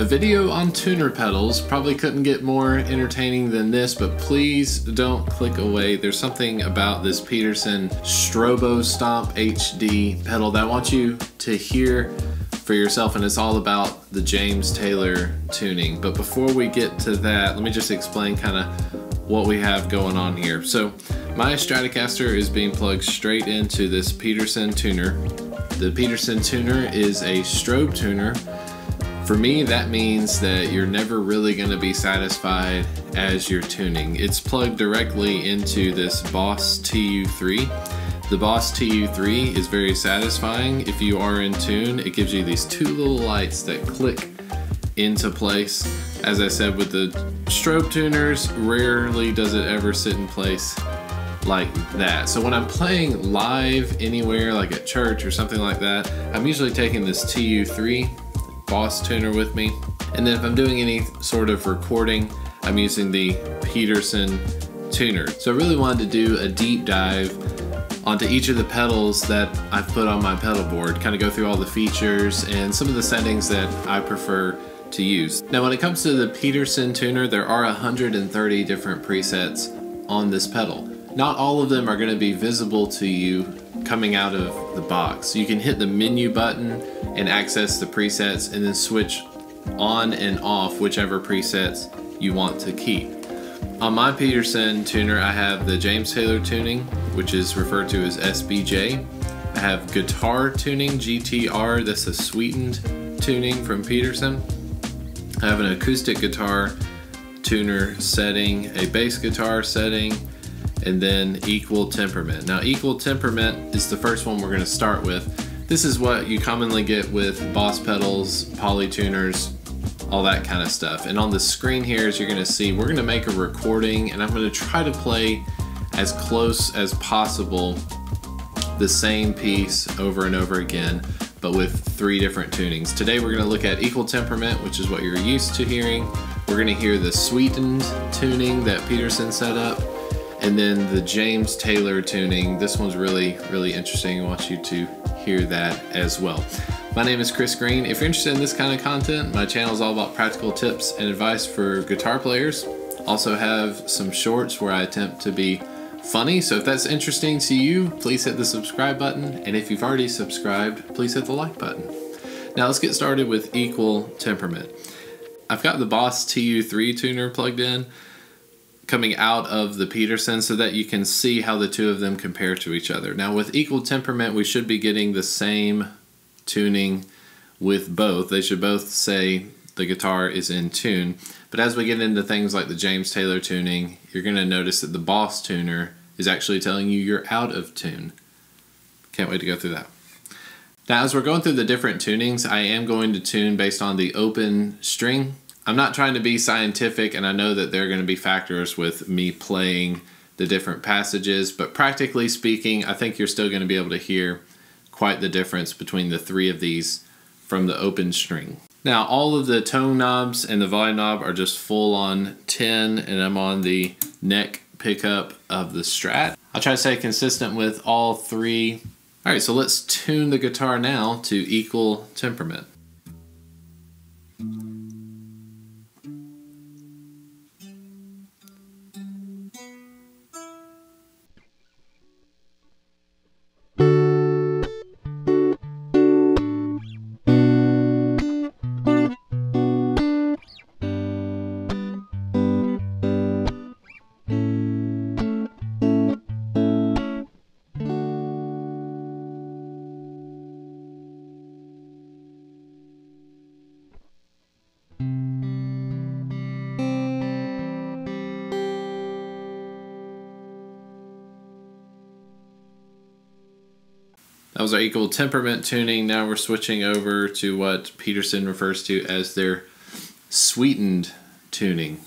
A video on tuner pedals probably couldn't get more entertaining than this, but please don't click away. There's something about this Peterson Strobo Stomp HD pedal that I want you to hear for yourself, and it's all about the James Taylor tuning. But before we get to that, let me just explain kind of what we have going on here. So my Stratocaster is being plugged straight into this Peterson tuner. The Peterson tuner is a strobe tuner for me, that means that you're never really going to be satisfied as you're tuning. It's plugged directly into this Boss TU3. The Boss TU3 is very satisfying. If you are in tune, it gives you these two little lights that click into place. As I said with the strobe tuners, rarely does it ever sit in place like that. So when I'm playing live anywhere, like at church or something like that, I'm usually taking this TU3 Boss tuner with me. And then if I'm doing any sort of recording, I'm using the Peterson tuner. So I really wanted to do a deep dive onto each of the pedals that I've put on my pedal board, kind of go through all the features and some of the settings that I prefer to use. Now when it comes to the Peterson tuner, there are 130 different presets on this pedal. Not all of them are going to be visible to you coming out of the box. You can hit the menu button and access the presets and then switch on and off whichever presets you want to keep. On my Peterson tuner, I have the James Taylor tuning, which is referred to as SBJ. I have guitar tuning, GTR, that's a sweetened tuning from Peterson. I have an acoustic guitar tuner setting, a bass guitar setting, and then equal temperament. Now equal temperament is the first one we're going to start with. This is what you commonly get with Boss pedals, polytuners, all that kind of stuff. And on the screen here, as you're going to see, we're going to make a recording and I'm going to try to play as close as possible the same piece over and over again, but with three different tunings. Today we're going to look at equal temperament, which is what you're used to hearing. We're going to hear the sweetened tuning that Peterson set up and then the James Taylor tuning, this one's really, really interesting. I want you to hear that as well. My name is Chris Green. If you're interested in this kind of content, my channel is all about practical tips and advice for guitar players. Also have some shorts where I attempt to be funny. So if that's interesting to you, please hit the subscribe button. And if you've already subscribed, please hit the like button. Now let's get started with equal temperament. I've got the Boss TU3 tuner plugged in coming out of the Peterson so that you can see how the two of them compare to each other. Now with equal temperament, we should be getting the same tuning with both. They should both say the guitar is in tune. But as we get into things like the James Taylor tuning, you're going to notice that the Boss tuner is actually telling you you're out of tune. Can't wait to go through that. Now as we're going through the different tunings, I am going to tune based on the open string I'm not trying to be scientific, and I know that there are going to be factors with me playing the different passages, but practically speaking, I think you're still going to be able to hear quite the difference between the three of these from the open string. Now, all of the tone knobs and the volume knob are just full on 10, and I'm on the neck pickup of the Strat. I'll try to stay consistent with all three. All right, so let's tune the guitar now to equal temperament. That was our equal temperament tuning. Now we're switching over to what Peterson refers to as their sweetened tuning.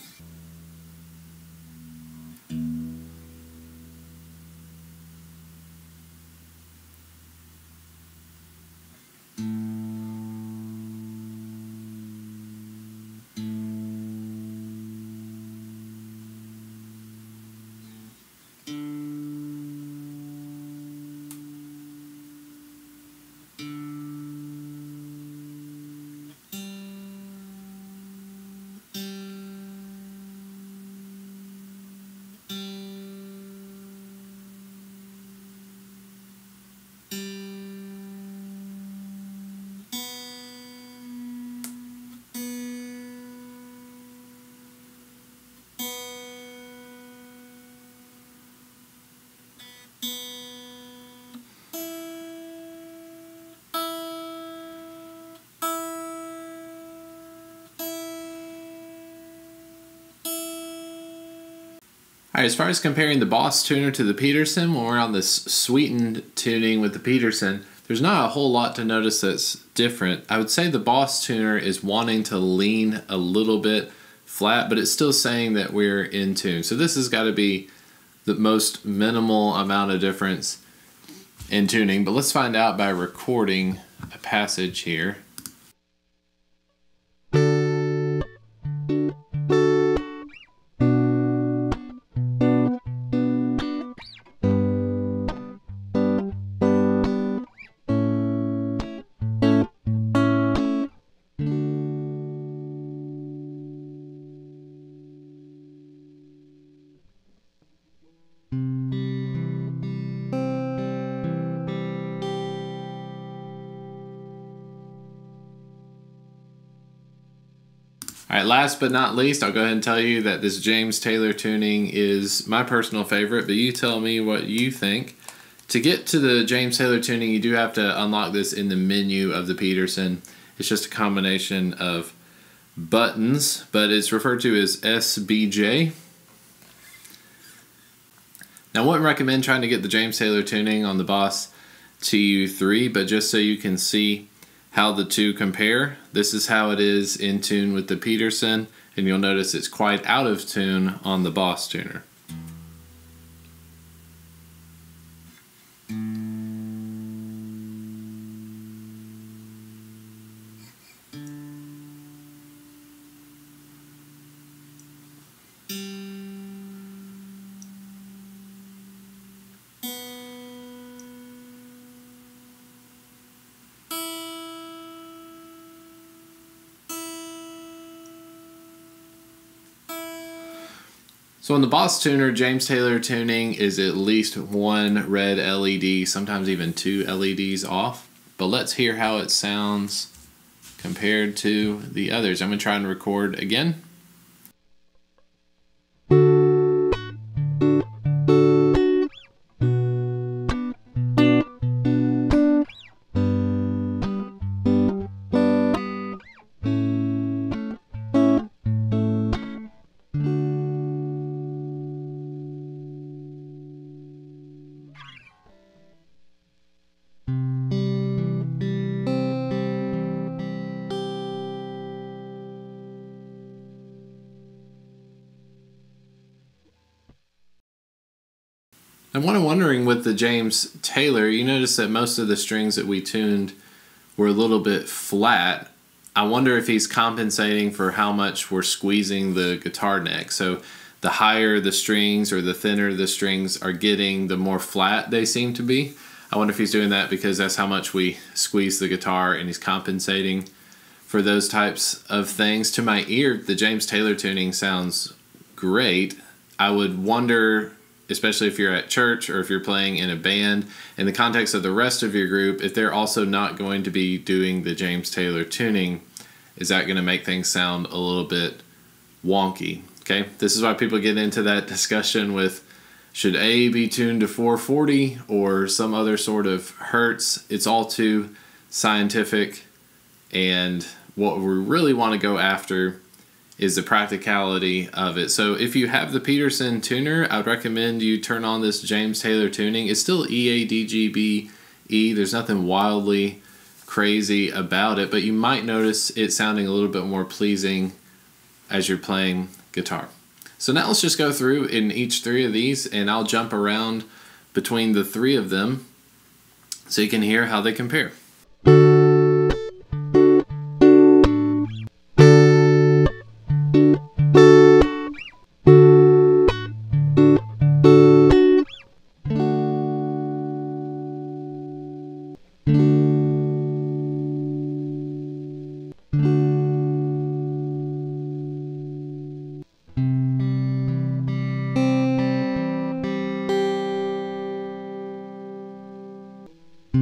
All right, as far as comparing the Boss tuner to the Peterson, when we're on this sweetened tuning with the Peterson, there's not a whole lot to notice that's different. I would say the Boss tuner is wanting to lean a little bit flat, but it's still saying that we're in tune. So this has got to be the most minimal amount of difference in tuning. But let's find out by recording a passage here. All right, last but not least, I'll go ahead and tell you that this James Taylor tuning is my personal favorite, but you tell me what you think. To get to the James Taylor tuning, you do have to unlock this in the menu of the Peterson. It's just a combination of buttons, but it's referred to as SBJ. Now, I wouldn't recommend trying to get the James Taylor tuning on the Boss TU3, but just so you can see how the two compare. This is how it is in tune with the Peterson, and you'll notice it's quite out of tune on the Boss tuner. So on the Boss Tuner, James Taylor tuning is at least one red LED, sometimes even two LEDs off. But let's hear how it sounds compared to the others. I'm to try and record again. I'm wondering with the James Taylor, you notice that most of the strings that we tuned were a little bit flat. I wonder if he's compensating for how much we're squeezing the guitar neck. So the higher the strings or the thinner the strings are getting, the more flat they seem to be. I wonder if he's doing that because that's how much we squeeze the guitar and he's compensating for those types of things. To my ear, the James Taylor tuning sounds great. I would wonder especially if you're at church or if you're playing in a band, in the context of the rest of your group, if they're also not going to be doing the James Taylor tuning, is that going to make things sound a little bit wonky? Okay, this is why people get into that discussion with should A be tuned to 440 or some other sort of hertz. It's all too scientific, and what we really want to go after is the practicality of it. So if you have the Peterson tuner, I would recommend you turn on this James Taylor tuning. It's still EADGBE. There's nothing wildly crazy about it, but you might notice it sounding a little bit more pleasing as you're playing guitar. So now let's just go through in each three of these and I'll jump around between the three of them so you can hear how they compare. So,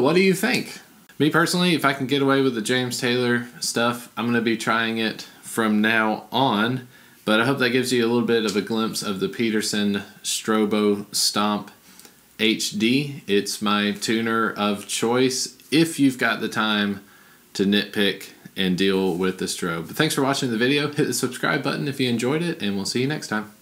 what do you think? Me personally, if I can get away with the James Taylor stuff, I'm going to be trying it from now on. But I hope that gives you a little bit of a glimpse of the Peterson Strobo Stomp HD. It's my tuner of choice if you've got the time to nitpick and deal with the strobe. But thanks for watching the video. Hit the subscribe button if you enjoyed it, and we'll see you next time.